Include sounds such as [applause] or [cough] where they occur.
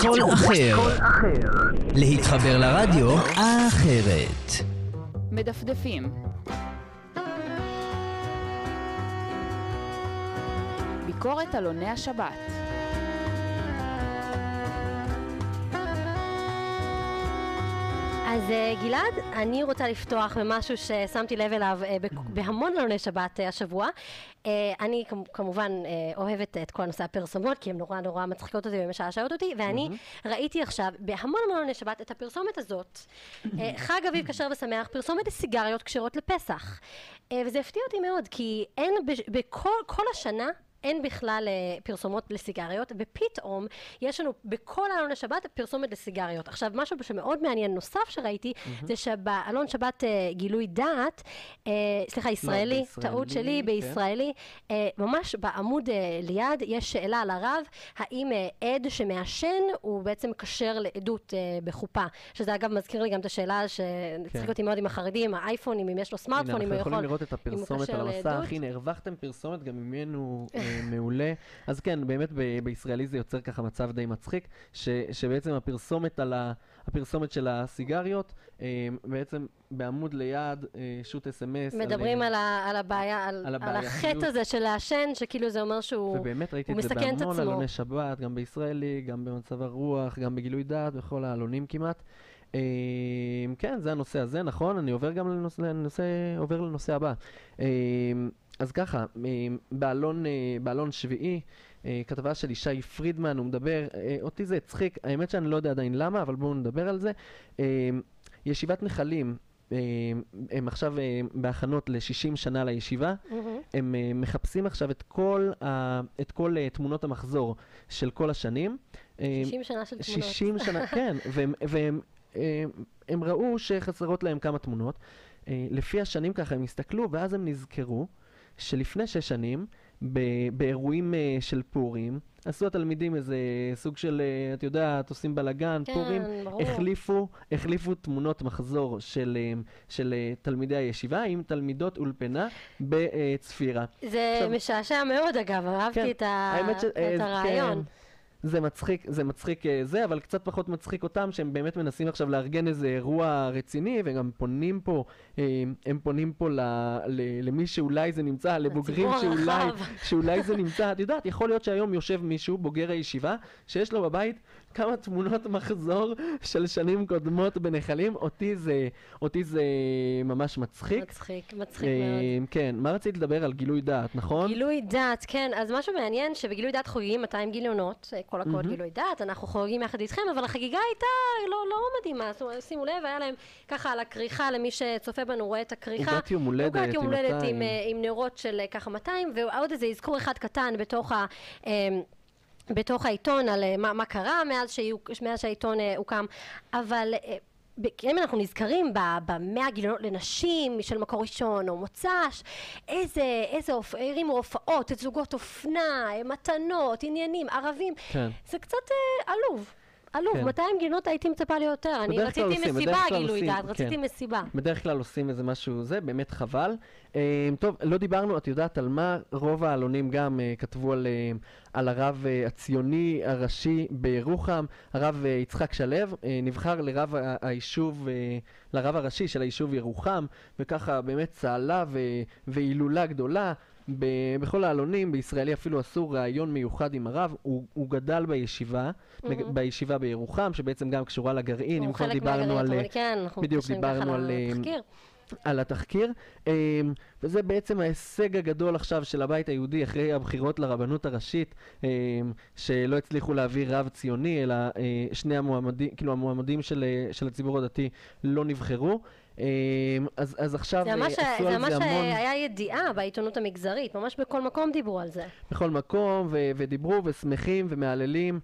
קול אחר. להתחבר לרדיו האחרת. מדפדפים. ביקורת על עוני השבת. אז uh, גלעד, אני רוצה לפתוח במשהו ששמתי לב אליו uh, בהמון עלוני שבת uh, השבוע. אני כמובן אוהבת את כל הנושא הפרסומות, כי הן נורא נורא מצחיקות אותי ומשעשעות אותי, ואני. ראיתי עכשיו בהמון המון עלוני שבת את הפרסומת הזאת. חג אביב כשר ושמח, פרסומת לסיגריות כשרות לפסח. וזה הפתיע אותי מאוד, כי אין בכל השנה אין בכלל אה, פרסומות לסיגריות, ופתאום יש לנו בכל העלון השבת פרסומת לסיגריות. עכשיו, משהו שמאוד מעניין נוסף שראיתי, mm-hmm. זה שבעלון שבת אה, גילוי דעת, אה, סליחה, ישראלי, לא, טעות שלי, כן. בישראלי, אה, ממש בעמוד אה, ליד יש שאלה על הרב, האם אה, עד שמעשן הוא בעצם כשר לעדות אה, בחופה. שזה אגב מזכיר לי גם את השאלה שצריך כן. אותי מאוד עם החרדים, האייפונים, אם יש לו סמארטפון, אם הוא יכול... הנה, אנחנו יכולים לראות את הפרסומת על המסך, הנה, הרווחתם פרסומת גם ממנו. אה, מעולה. אז כן, באמת ב- בישראלי זה יוצר ככה מצב די מצחיק, ש- שבעצם הפרסומת על ה... הפרסומת של הסיגריות, אה, בעצם בעמוד ליד, אה, שוט אס.אם.אס. מדברים על, על, ה, על הבעיה, על, על, על החטא הזה של לעשן, שכאילו זה אומר שהוא מסכן את עצמו. ובאמת ראיתי את זה בהמון עלוני שבת, גם בישראלי, גם במצב הרוח, גם בגילוי דעת, בכל העלונים כמעט. אה, כן, זה הנושא הזה, נכון? אני עובר גם לנושא, לנושא, עובר לנושא הבא. אז ככה, באלון, אה, באלון שביעי, אה, כתבה של ישי פרידמן, הוא מדבר, אה, אותי זה הצחיק, האמת שאני לא יודע עדיין למה, אבל בואו נדבר על זה. ישיבת נחלים, הם עכשיו בהכנות ל-60 שנה לישיבה, mm-hmm. הם מחפשים עכשיו את כל, ה, את כל תמונות המחזור של כל השנים. 60 שנה של תמונות. 60 שנה, [laughs] כן, והם, והם הם, הם ראו שחסרות להם כמה תמונות. לפי השנים ככה הם הסתכלו, ואז הם נזכרו. שלפני שש שנים, באירועים uh, של פורים, עשו התלמידים איזה סוג של, uh, את יודעת, עושים בלאגן, כן, פורים, ברור. החליפו, החליפו תמונות מחזור של, uh, של uh, תלמידי הישיבה עם תלמידות אולפנה בצפירה. זה עכשיו, משעשע מאוד אגב, אהבתי כן, את, ה... ש... את הרעיון. כן. זה מצחיק, זה מצחיק אה, זה, אבל קצת פחות מצחיק אותם שהם באמת מנסים עכשיו לארגן איזה אירוע רציני, וגם פונים פה, אה, הם פונים פה ל, ל, למי שאולי זה נמצא, לבוגרים שאולי, שאולי זה נמצא, את יודעת, יכול להיות שהיום יושב מישהו, בוגר הישיבה, שיש לו בבית כמה תמונות מחזור של שנים קודמות בנחלים, אותי זה, אותי זה ממש מצחיק. מצחיק, מצחיק אה, מאוד. כן, מה רצית לדבר על גילוי דעת, נכון? גילוי דעת, כן, אז משהו מעניין שבגילוי דעת חוגגים 200 גיליונות, כל הכבוד mm-hmm. גילוי דעת, אנחנו חוגגים יחד איתכם, אבל החגיגה הייתה לא, לא מדהימה, זאת אומרת, שימו לב, היה להם ככה על הכריכה, למי שצופה בנו רואה את הכריכה. עוגת יום הולדת, עוגת יום הולדת עם, עם, עם נרות של ככה 200, ועוד איזה אזכור אחד קטן בתוך ה... אמ, בתוך העיתון על מה, מה קרה מאז, שיו, מאז שהעיתון הוקם, אבל אם אנחנו נזכרים במאה גיליונות לנשים של מקור ראשון או מוצ"ש, איזה, איזה, הרימו הופעות, זוגות אופנה, מתנות, עניינים, ערבים, כן. זה קצת אה, עלוב. עלוב, כן. 200 גינות הייתי מצפה לי יותר. אני רציתי עושים, מסיבה, גילוי דעת, רציתי כן. מסיבה. בדרך כלל עושים איזה משהו זה, באמת חבל. אה, טוב, לא דיברנו, את יודעת על מה רוב העלונים גם אה, כתבו על, אה, על הרב אה, הציוני הראשי בירוחם, הרב אה, יצחק שלו, אה, נבחר לרב היישוב, אה, לרב הראשי של היישוב ירוחם, וככה באמת צהלה והילולה גדולה. ב- בכל העלונים, בישראלי אפילו עשו ראיון מיוחד עם הרב, הוא, הוא גדל בישיבה, mm-hmm. בישיבה בירוחם, שבעצם גם קשורה לגרעין, אם כבר דיברנו על... כן, אנחנו בדיוק, דיברנו על... על התחקיר, וזה בעצם ההישג הגדול עכשיו של הבית היהודי אחרי הבחירות לרבנות הראשית, שלא הצליחו להביא רב ציוני, אלא אה, שני המועמדים, כאילו המועמדים של, אה, של הציבור הדתי לא נבחרו. אמ, אז, אז עכשיו ממש, עשו זה על זה המון... זה ממש היה ידיעה בעיתונות המגזרית, ממש בכל מקום דיברו על זה. בכל מקום, ו- ודיברו ושמחים ומהללים